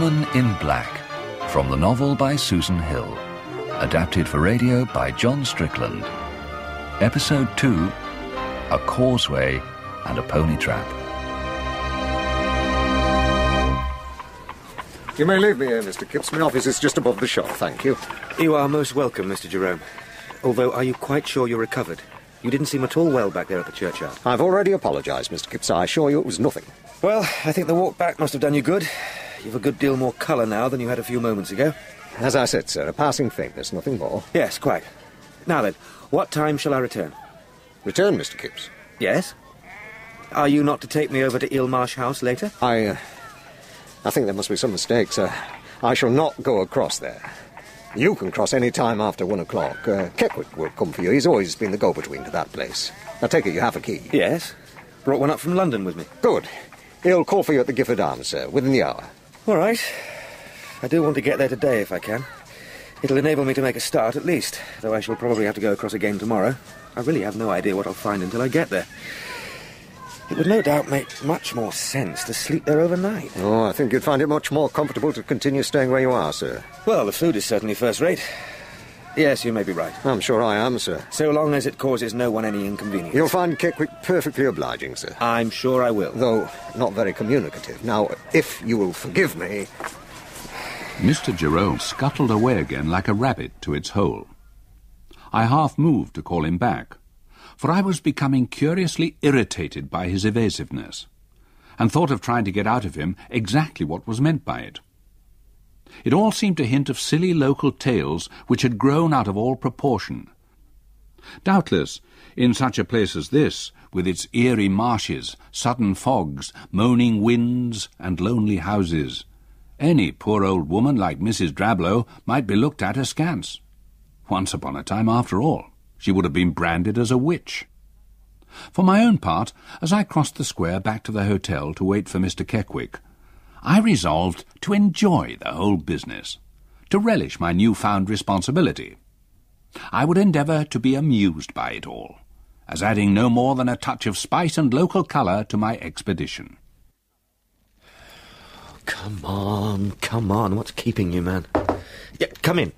The Woman in Black, from the novel by Susan Hill, adapted for radio by John Strickland. Episode 2 A Causeway and a Pony Trap. You may leave me here, Mr. Kipps. My office is just above the shop, thank you. You are most welcome, Mr. Jerome. Although, are you quite sure you're recovered? You didn't seem at all well back there at the churchyard. I've already apologised, Mr. Kipps. I assure you it was nothing. Well, I think the walk back must have done you good. You've a good deal more colour now than you had a few moments ago. As I said, sir, a passing faintness, nothing more. Yes, quite. Now then, what time shall I return? Return, Mr. Kipps. Yes? Are you not to take me over to Eelmarsh House later? I, uh, I think there must be some mistake, sir. I shall not go across there. You can cross any time after one o'clock. Uh, Keckwick will come for you. He's always been the go-between to that place. I take it you have a key. Yes. Brought one up from London with me. Good. He'll call for you at the Gifford Arms, sir, within the hour. All right. I do want to get there today if I can. It'll enable me to make a start at least, though I shall probably have to go across again tomorrow. I really have no idea what I'll find until I get there. It would no doubt make much more sense to sleep there overnight. Oh, I think you'd find it much more comfortable to continue staying where you are, sir. Well, the food is certainly first rate. Yes, you may be right. I'm sure I am, sir. So long as it causes no one any inconvenience. You'll find Keckwick perfectly obliging, sir. I'm sure I will. Though not very communicative. Now, if you will forgive me. Mr. Jerome scuttled away again like a rabbit to its hole. I half moved to call him back, for I was becoming curiously irritated by his evasiveness, and thought of trying to get out of him exactly what was meant by it. It all seemed to hint of silly local tales which had grown out of all proportion. Doubtless, in such a place as this, with its eerie marshes, sudden fogs, moaning winds, and lonely houses, any poor old woman like Mrs. Drablow might be looked at askance. Once upon a time, after all, she would have been branded as a witch. For my own part, as I crossed the square back to the hotel to wait for Mr. Keckwick, I resolved to enjoy the whole business, to relish my new-found responsibility. I would endeavour to be amused by it all, as adding no more than a touch of spice and local colour to my expedition. Come on, come on. What's keeping you, man? Yeah, come in.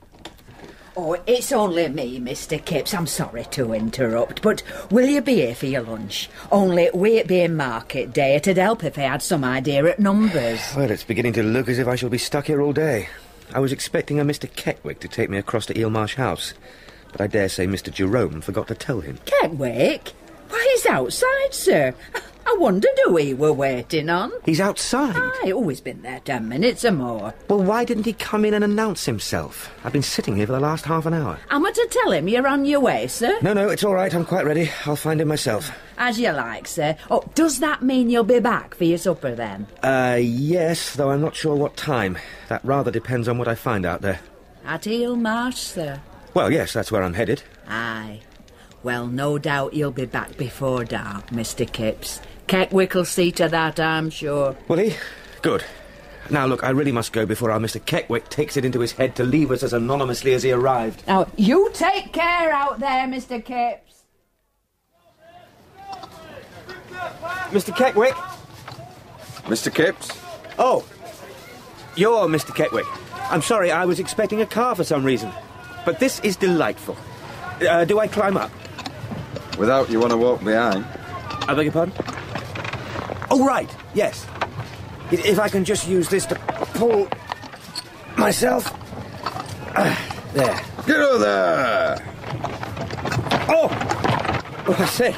Oh, it's only me, Mr. Kipps. I'm sorry to interrupt, but will you be here for your lunch? Only we it being market day, it'd help if I had some idea at numbers. Well, it's beginning to look as if I shall be stuck here all day. I was expecting a Mr. Keckwick to take me across to Eelmarsh House, but I dare say Mr. Jerome forgot to tell him. Keckwick? Why, he's outside, sir. I wondered who he were waiting on. He's outside. I always been there ten minutes or more. Well, why didn't he come in and announce himself? I've been sitting here for the last half an hour. Am I to tell him you're on your way, sir? No, no, it's all right. I'm quite ready. I'll find him myself. As you like, sir. Oh, does that mean you'll be back for your supper then? Uh, yes, though I'm not sure what time. That rather depends on what I find out there. At Eel Marsh, sir. Well, yes, that's where I'm headed. Aye. Well, no doubt you'll be back before dark, Mr. Kipps. Keckwick'll see to that, I'm sure. Will he? Good. Now, look, I really must go before our Mr. Keckwick takes it into his head to leave us as anonymously as he arrived. Now, you take care out there, Mr. Kipps. Mr. Keckwick? Mr. Kipps? Oh, you're Mr. Keckwick. I'm sorry, I was expecting a car for some reason. But this is delightful. Uh, do I climb up? Without you want to walk behind? I beg your pardon? Oh, right, yes. If I can just use this to pull myself. Ah, there. Get over there! Oh! Oh, I say,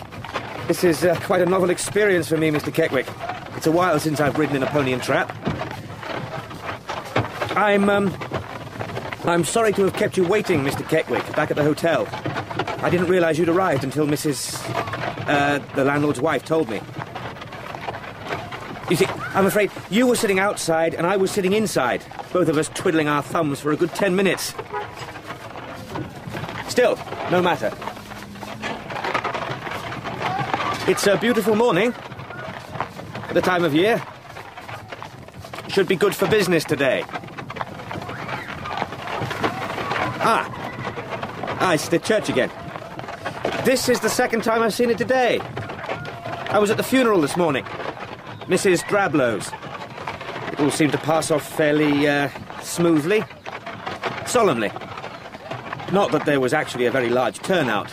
this is uh, quite a novel experience for me, Mr. Keckwick. It's a while since I've ridden in a pony and trap. I'm, um, I'm sorry to have kept you waiting, Mr. Keckwick, back at the hotel. I didn't realize you'd arrived until Mrs. Uh, the landlord's wife told me. You see, I'm afraid you were sitting outside and I was sitting inside, both of us twiddling our thumbs for a good ten minutes. Still, no matter. It's a beautiful morning. At the time of year. Should be good for business today. Ah. Ah, it's the church again. This is the second time I've seen it today. I was at the funeral this morning. Mrs. Drablow's. It all seemed to pass off fairly uh, smoothly, solemnly. Not that there was actually a very large turnout,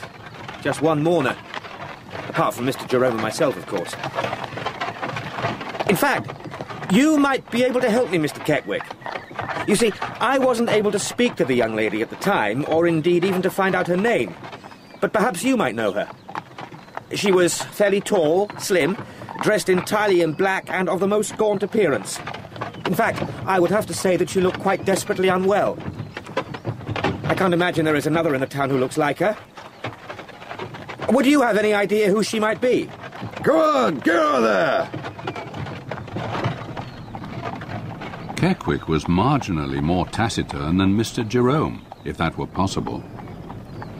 just one mourner. Apart from Mr. Jerome and myself, of course. In fact, you might be able to help me, Mr. Keckwick. You see, I wasn't able to speak to the young lady at the time, or indeed even to find out her name. But perhaps you might know her. She was fairly tall, slim, dressed entirely in black and of the most gaunt appearance. In fact, I would have to say that she looked quite desperately unwell. I can't imagine there is another in the town who looks like her. Would you have any idea who she might be? Go on, get on there! Keckwick was marginally more taciturn than Mr. Jerome, if that were possible.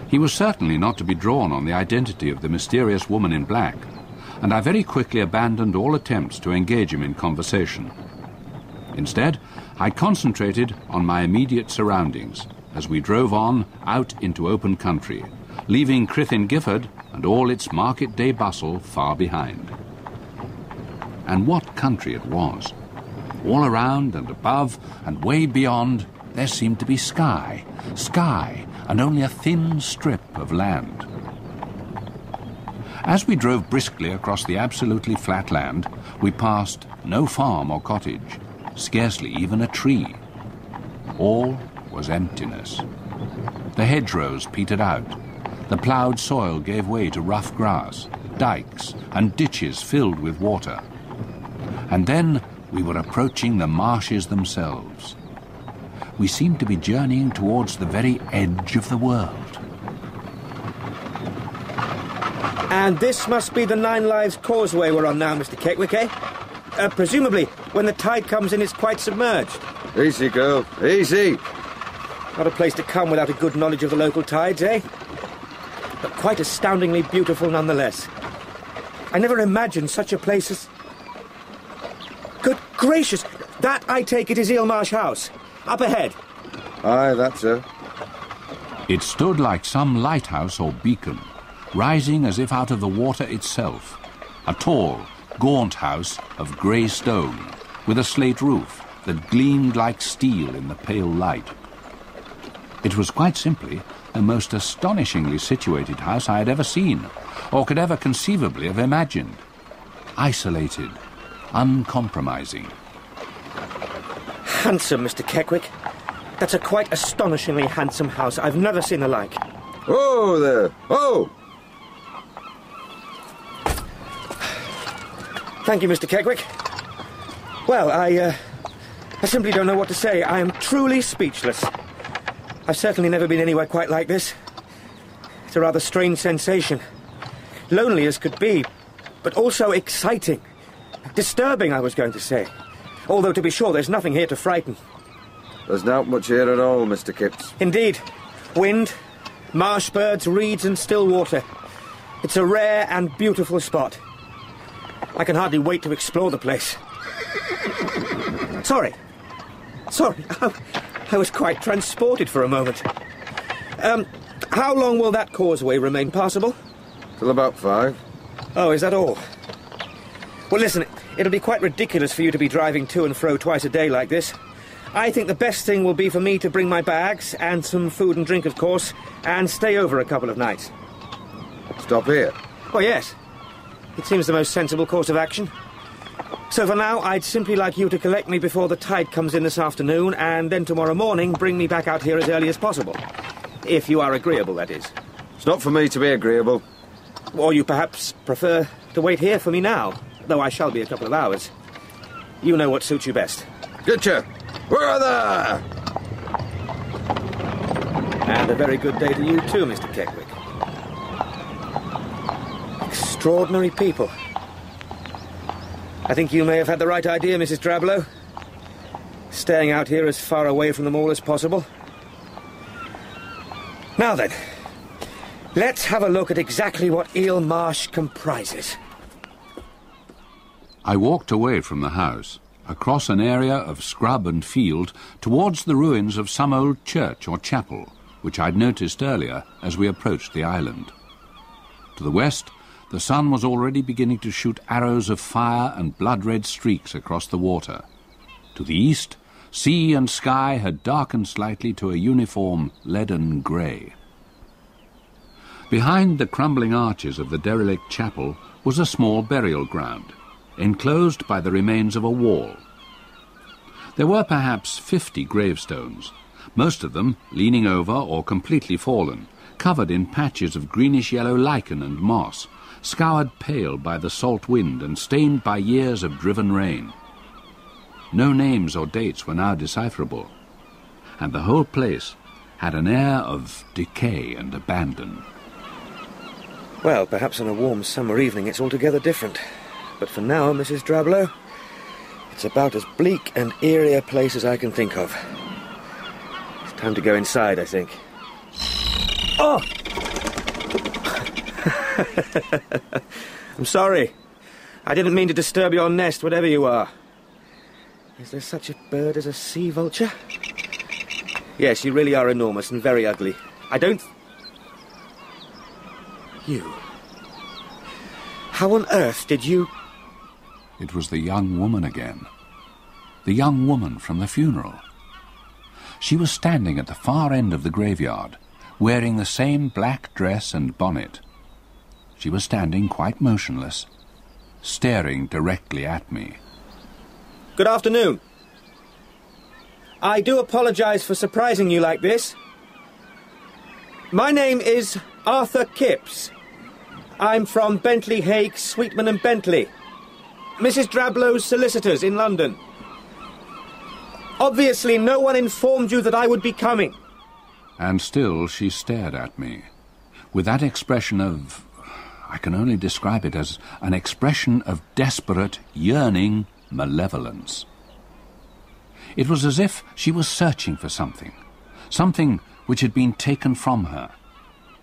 He was certainly not to be drawn on the identity of the mysterious woman in black, and I very quickly abandoned all attempts to engage him in conversation. Instead, I concentrated on my immediate surroundings as we drove on out into open country, leaving Crythin Gifford and all its market day bustle far behind. And what country it was! All around and above and way beyond, there seemed to be sky, sky, and only a thin strip of land. As we drove briskly across the absolutely flat land, we passed no farm or cottage, scarcely even a tree. All was emptiness. The hedgerows petered out. The ploughed soil gave way to rough grass, dikes, and ditches filled with water. And then we were approaching the marshes themselves. We seemed to be journeying towards the very edge of the world. And this must be the Nine Lives Causeway we're on now, Mr. Keckwick, eh? Uh, presumably, when the tide comes in, it's quite submerged. Easy, girl, easy. Not a place to come without a good knowledge of the local tides, eh? But quite astoundingly beautiful nonetheless. I never imagined such a place as. Good gracious! That, I take it, is Eelmarsh House. Up ahead. Aye, that's her. It stood like some lighthouse or beacon, rising as if out of the water itself. A tall, gaunt house of grey stone, with a slate roof that gleamed like steel in the pale light. It was quite simply the most astonishingly situated house I had ever seen, or could ever conceivably have imagined. Isolated, uncompromising. Handsome, Mr. Keckwick. That's a quite astonishingly handsome house. I've never seen the like. Oh, there. Oh! Thank you, Mr. Keckwick. Well, I, uh, I simply don't know what to say. I am truly speechless. I've certainly never been anywhere quite like this. It's a rather strange sensation. Lonely as could be, but also exciting. Disturbing, I was going to say. Although, to be sure, there's nothing here to frighten. There's not much here at all, Mr. Kipps. Indeed. Wind, marsh birds, reeds, and still water. It's a rare and beautiful spot. I can hardly wait to explore the place. Sorry. Sorry. I was quite transported for a moment. Um, how long will that causeway remain passable? Till about five. Oh, is that all? Well, listen, it'll be quite ridiculous for you to be driving to and fro twice a day like this. I think the best thing will be for me to bring my bags, and some food and drink, of course, and stay over a couple of nights. Stop here. Oh, yes. It seems the most sensible course of action. So for now, I'd simply like you to collect me before the tide comes in this afternoon, and then tomorrow morning bring me back out here as early as possible. If you are agreeable, that is. It's not for me to be agreeable. Or you perhaps prefer to wait here for me now, though I shall be a couple of hours. You know what suits you best. Getcha! Where there? And a very good day to you too, Mr. Keckwick. Extraordinary people. I think you may have had the right idea, Mrs. Drablow. Staying out here as far away from them all as possible. Now then, let's have a look at exactly what Eel Marsh comprises. I walked away from the house, across an area of scrub and field, towards the ruins of some old church or chapel, which I'd noticed earlier as we approached the island. To the west, the sun was already beginning to shoot arrows of fire and blood-red streaks across the water. To the east, sea and sky had darkened slightly to a uniform leaden grey. Behind the crumbling arches of the derelict chapel was a small burial ground, enclosed by the remains of a wall. There were perhaps fifty gravestones, most of them leaning over or completely fallen, covered in patches of greenish-yellow lichen and moss, scoured pale by the salt wind and stained by years of driven rain. No names or dates were now decipherable, and the whole place had an air of decay and abandon. Well, perhaps on a warm summer evening it's altogether different. But for now, Mrs. Drablow, it's about as bleak and eerie a place as I can think of. It's time to go inside, I think. Oh! I'm sorry. I didn't mean to disturb your nest, whatever you are. Is there such a bird as a sea vulture? Yes, you really are enormous and very ugly. I don't. You. How on earth did you. It was the young woman again. The young woman from the funeral. She was standing at the far end of the graveyard, wearing the same black dress and bonnet. She was standing quite motionless, staring directly at me. Good afternoon. I do apologize for surprising you like this. My name is Arthur Kipps. I'm from Bentley Haig, Sweetman and Bentley. Mrs. Drablow's solicitors in London. Obviously, no one informed you that I would be coming. And still she stared at me, with that expression of. I can only describe it as an expression of desperate, yearning malevolence. It was as if she was searching for something, something which had been taken from her,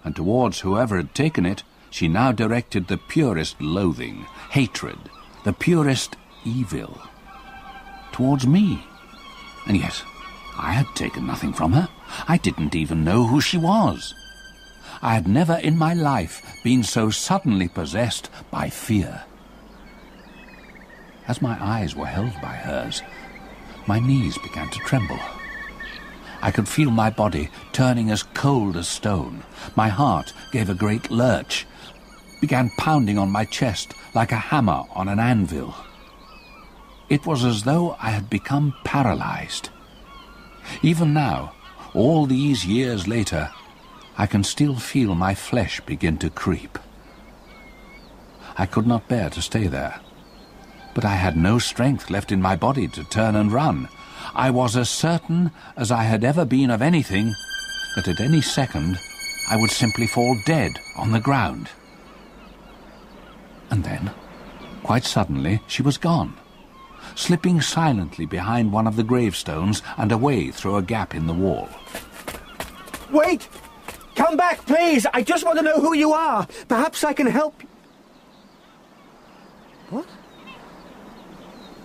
and towards whoever had taken it, she now directed the purest loathing, hatred, the purest evil. Towards me. And yet, I had taken nothing from her. I didn't even know who she was. I had never in my life been so suddenly possessed by fear. As my eyes were held by hers, my knees began to tremble. I could feel my body turning as cold as stone. My heart gave a great lurch, began pounding on my chest like a hammer on an anvil. It was as though I had become paralyzed. Even now, all these years later, I can still feel my flesh begin to creep. I could not bear to stay there, but I had no strength left in my body to turn and run. I was as certain as I had ever been of anything that at any second I would simply fall dead on the ground. And then, quite suddenly, she was gone, slipping silently behind one of the gravestones and away through a gap in the wall. Wait! Come back, please! I just want to know who you are. Perhaps I can help you. What?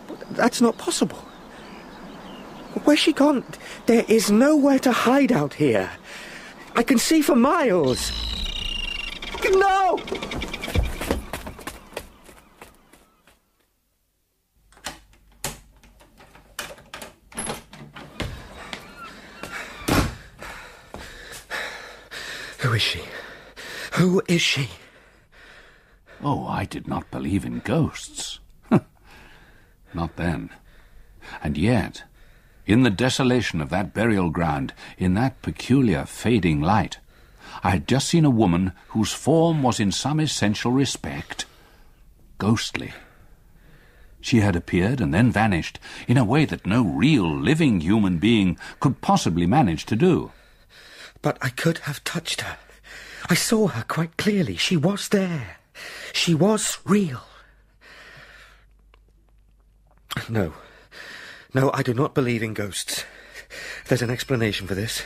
But That's not possible. Where's she gone? There is nowhere to hide out here. I can see for miles. No! Who is she? Who is she? Oh, I did not believe in ghosts. not then. And yet, in the desolation of that burial ground, in that peculiar fading light, I had just seen a woman whose form was in some essential respect ghostly. She had appeared and then vanished in a way that no real living human being could possibly manage to do. But I could have touched her. I saw her quite clearly. She was there. She was real. No. No, I do not believe in ghosts. There's an explanation for this.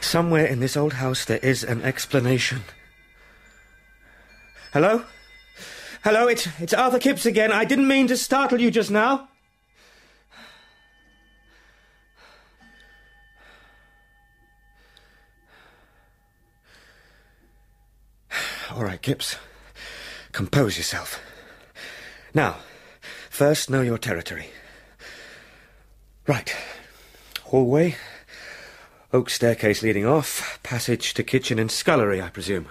Somewhere in this old house there is an explanation. Hello? Hello, it's, it's Arthur Kipps again. I didn't mean to startle you just now. All right, Kipps. Compose yourself. Now, first know your territory. Right. Hallway, oak staircase leading off, passage to kitchen and scullery, I presume.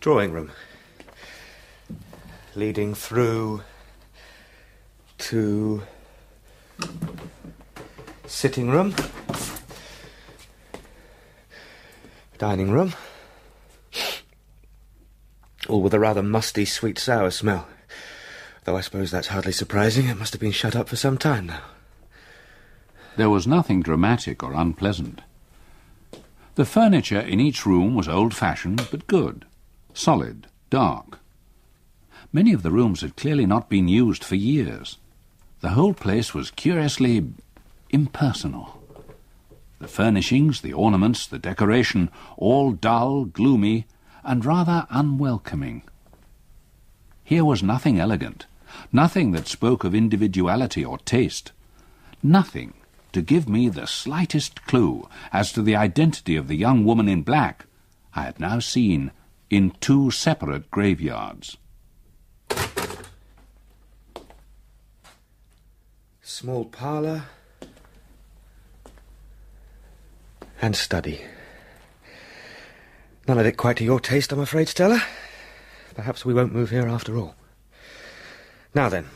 Drawing room. Leading through to sitting room, dining room, all with a rather musty, sweet, sour smell. Though I suppose that's hardly surprising. It must have been shut up for some time now. There was nothing dramatic or unpleasant. The furniture in each room was old-fashioned but good, solid, dark. Many of the rooms had clearly not been used for years. The whole place was curiously impersonal. The furnishings, the ornaments, the decoration, all dull, gloomy, and rather unwelcoming. Here was nothing elegant, nothing that spoke of individuality or taste, nothing to give me the slightest clue as to the identity of the young woman in black I had now seen in two separate graveyards. Small parlour and study. None of it quite to your taste, I'm afraid, Stella. Perhaps we won't move here after all. Now then,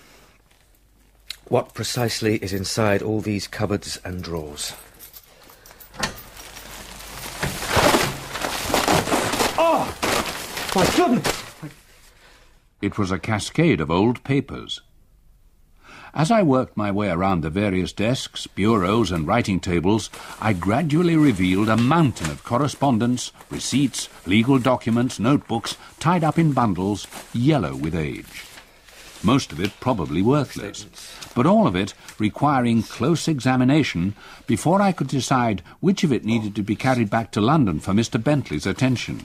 what precisely is inside all these cupboards and drawers? Oh! My goodness! It was a cascade of old papers. As I worked my way around the various desks, bureaus, and writing tables, I gradually revealed a mountain of correspondence, receipts, legal documents, notebooks, tied up in bundles, yellow with age. Most of it probably worthless, but all of it requiring close examination before I could decide which of it needed to be carried back to London for Mr. Bentley's attention.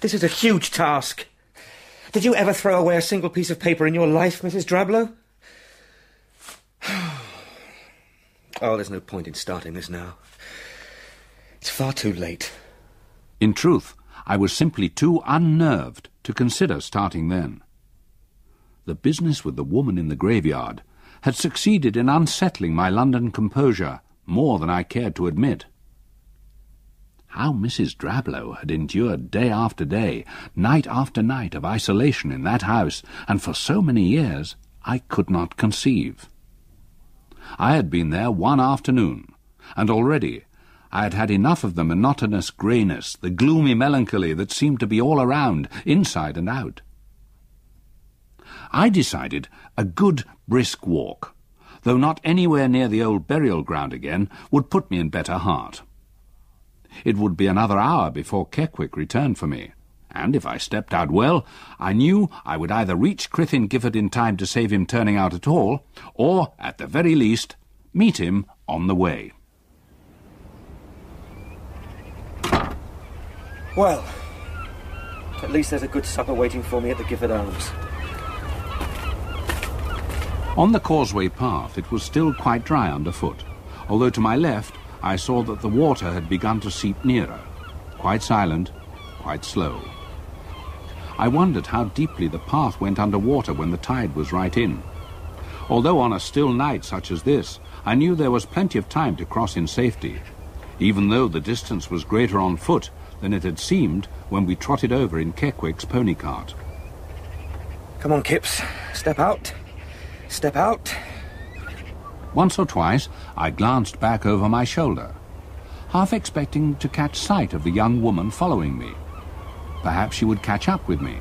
This is a huge task. Did you ever throw away a single piece of paper in your life, Mrs. Drablow? oh, there's no point in starting this now. It's far too late. In truth, I was simply too unnerved to consider starting then. The business with the woman in the graveyard had succeeded in unsettling my London composure more than I cared to admit. How Mrs. Drablow had endured day after day, night after night of isolation in that house, and for so many years, I could not conceive. I had been there one afternoon, and already I had had enough of the monotonous greyness, the gloomy melancholy that seemed to be all around, inside and out. I decided a good brisk walk, though not anywhere near the old burial ground again, would put me in better heart. It would be another hour before Keckwick returned for me, and if I stepped out well, I knew I would either reach Crythin Gifford in time to save him turning out at all, or, at the very least, meet him on the way. Well, at least there's a good supper waiting for me at the Gifford Arms. On the causeway path it was still quite dry underfoot, although to my left I saw that the water had begun to seep nearer, quite silent, quite slow. I wondered how deeply the path went under water when the tide was right in. Although on a still night such as this, I knew there was plenty of time to cross in safety, even though the distance was greater on foot than it had seemed when we trotted over in Keckwick's pony cart. Come on, Kipps. Step out. Step out. Once or twice I glanced back over my shoulder, half expecting to catch sight of the young woman following me. Perhaps she would catch up with me,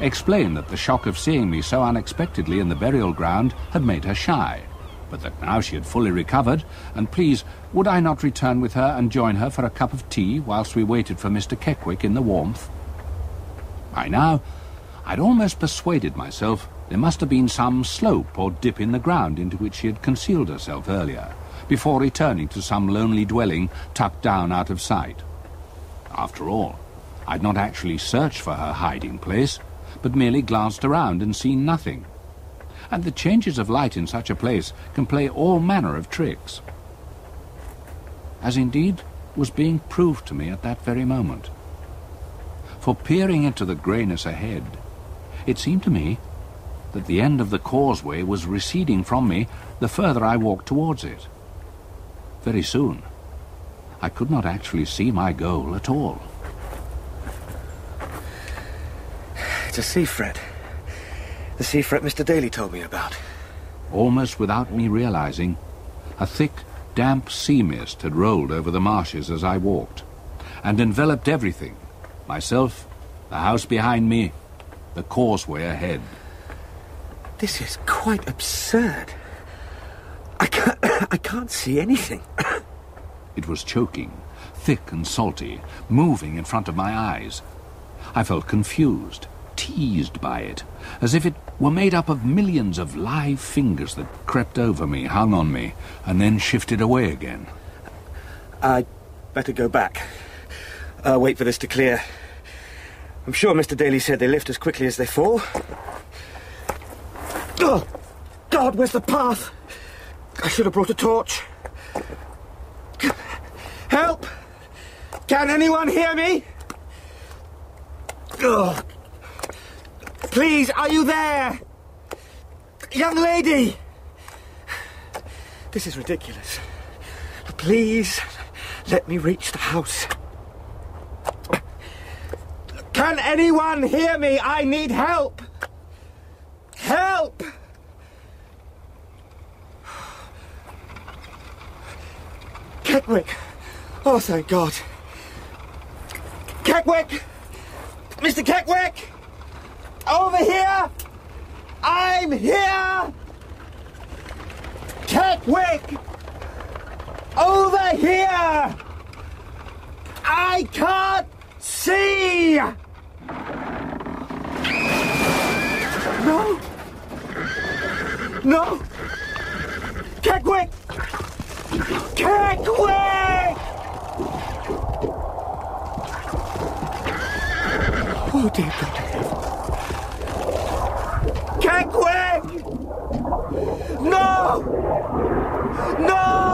explain that the shock of seeing me so unexpectedly in the burial ground had made her shy, but that now she had fully recovered, and please, would I not return with her and join her for a cup of tea whilst we waited for Mr. Keckwick in the warmth? By now, I'd almost persuaded myself there must have been some slope or dip in the ground into which she had concealed herself earlier, before returning to some lonely dwelling tucked down out of sight. After all, I'd not actually searched for her hiding place, but merely glanced around and seen nothing. And the changes of light in such a place can play all manner of tricks. As indeed was being proved to me at that very moment. For peering into the greyness ahead, it seemed to me that the end of the causeway was receding from me the further I walked towards it. Very soon, I could not actually see my goal at all. It's a sea fret. The sea fret Mr. Daily told me about. Almost without me realizing, a thick, damp sea mist had rolled over the marshes as I walked, and enveloped everything myself, the house behind me, the causeway ahead. This is quite absurd. I can't, I can't see anything. It was choking, thick and salty, moving in front of my eyes. I felt confused, teased by it, as if it were made up of millions of live fingers that crept over me, hung on me, and then shifted away again. I'd better go back. Uh, wait for this to clear. I'm sure Mr. Daily said they lift as quickly as they fall. Oh, God, where's the path? I should have brought a torch. Help! Can anyone hear me? Oh. Please, are you there? Young lady! This is ridiculous. Please, let me reach the house. Can anyone hear me? I need help! Help! Keckwick! Oh, thank God. Keckwick! Mr. Keckwick! Over here! I'm here! Keckwick! Over here! I can't see! No! No! Keckwick! Keckwick! Oh, dear God. Keckwick! No! No! No!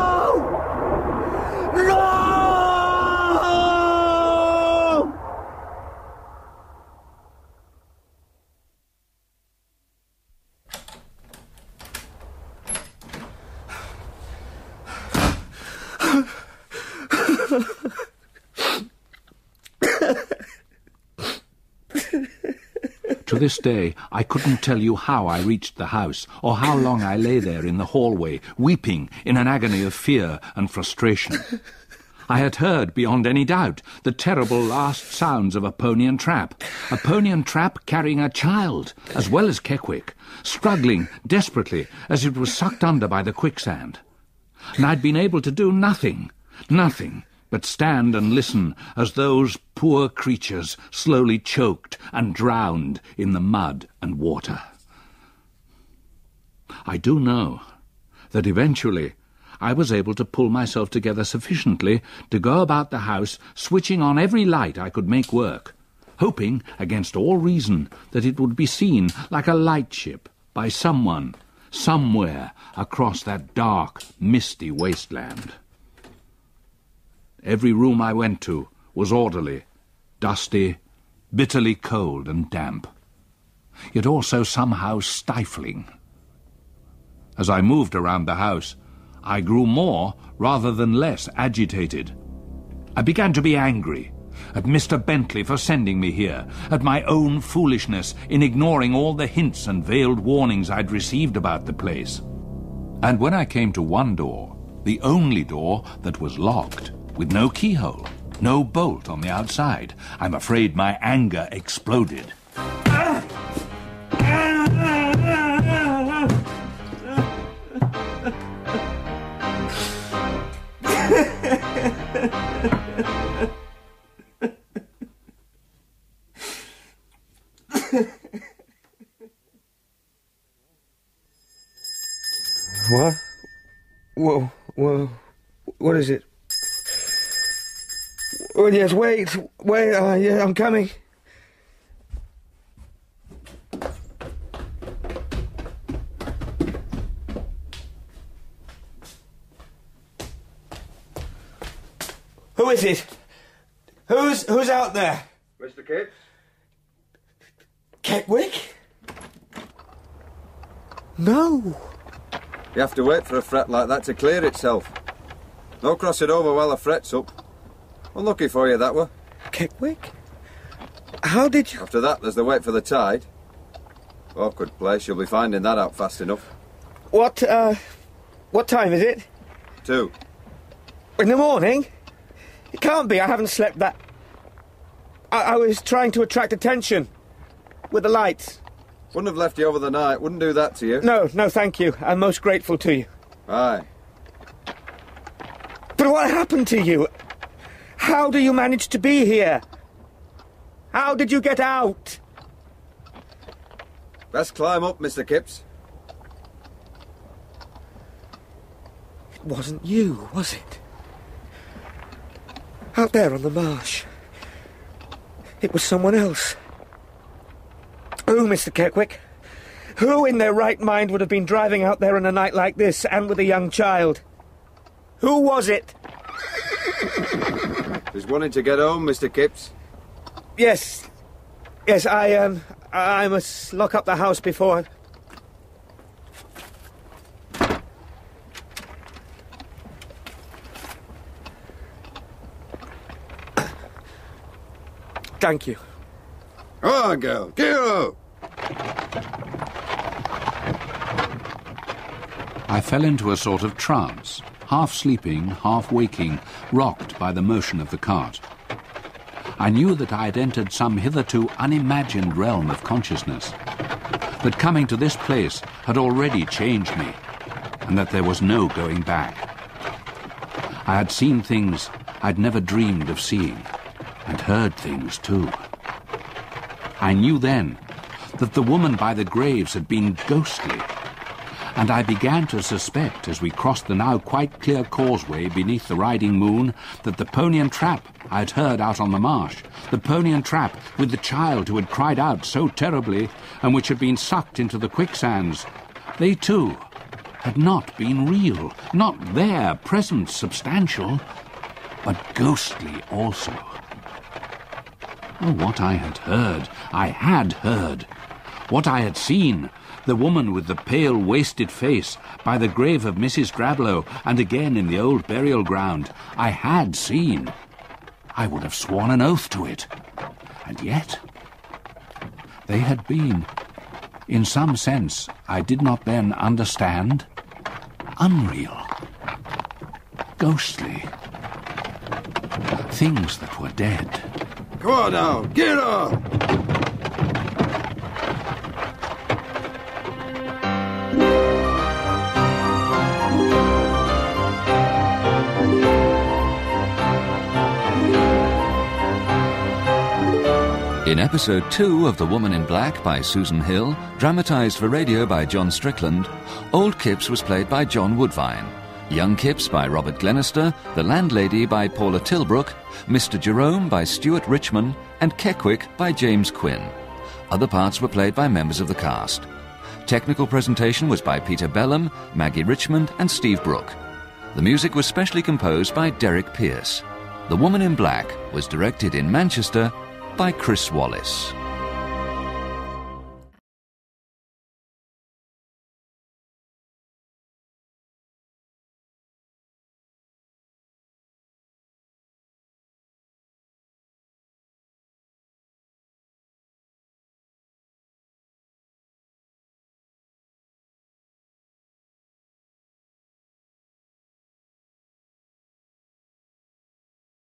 To this day, I couldn't tell you how I reached the house, or how long I lay there in the hallway, weeping in an agony of fear and frustration. I had heard, beyond any doubt, the terrible last sounds of a pony and trap. A pony and trap carrying a child, as well as Keckwick, struggling desperately as it was sucked under by the quicksand. And I'd been able to do nothing, nothing, but stand and listen as those poor creatures slowly choked and drowned in the mud and water. I do know that eventually I was able to pull myself together sufficiently to go about the house switching on every light I could make work, hoping, against all reason, that it would be seen like a lightship by someone, somewhere across that dark, misty wasteland. Every room I went to was orderly, dusty, bitterly cold and damp, yet also somehow stifling. As I moved around the house, I grew more rather than less agitated. I began to be angry at Mr. Bentley for sending me here, at my own foolishness in ignoring all the hints and veiled warnings I'd received about the place. And when I came to one door, the only door that was locked, with no keyhole, no bolt on the outside, I'm afraid my anger exploded. What? Whoa, whoa. What is it? Oh, yes, wait, wait, uh, yeah, I'm coming. Who is it? Who's, who's out there? Mr. Kipps? Keckwick? No. You have to wait for a fret like that to clear itself. No cross it over while the fret's up. Unlucky for you, that were. Keckwick? How did you. After that, there's the wait for the tide. Awkward place, you'll be finding that out fast enough. What, uh. What time is it? Two. In the morning? It can't be, I haven't slept that. I, I was trying to attract attention. With the lights. Wouldn't have left you over the night, wouldn't do that to you. No, no, thank you. I'm most grateful to you. Aye. But what happened to you? How do you manage to be here? How did you get out? Best climb up, Mr. Kipps. It wasn't you, was it? Out there on the marsh. It was someone else. Who, Mr. Keckwick? Who in their right mind would have been driving out there on a night like this and with a young child? Who was it? He's wanting to get home, Mr. Kipps. Yes. Yes, I, um, I must lock up the house before. Thank you. Come on, girl. Get. I fell into a sort of trance, half sleeping, half waking, rocked by the motion of the cart. I knew that I had entered some hitherto unimagined realm of consciousness, that coming to this place had already changed me, and that there was no going back. I had seen things I'd never dreamed of seeing, and heard things too. I knew then that the woman by the graves had been ghostly, and I began to suspect as we crossed the now quite clear causeway beneath the riding moon that the pony and trap I had heard out on the marsh, the pony and trap with the child who had cried out so terribly and which had been sucked into the quicksands, they too had not been real, not there, present, substantial, but ghostly also. Oh, what I had heard, I had heard. What I had seen, the woman with the pale, wasted face by the grave of Mrs. Drablow, and again in the old burial ground, I had seen. I would have sworn an oath to it. And yet, they had been, in some sense I did not then understand, unreal, ghostly, things that were dead. Come on now. Get up. Episode 2 of The Woman in Black by Susan Hill, dramatised for radio by John Strickland, Old Kipps was played by John Woodvine, Young Kipps by Robert Glenister, The Landlady by Paula Tilbrook, Mr. Jerome by Stuart Richmond, and Keckwick by James Quinn. Other parts were played by members of the cast. Technical presentation was by Peter Bellum, Maggie Richmond, and Steve Brook. The music was specially composed by Derek Pierce. The Woman in Black was directed in Manchester by Chris Wallace.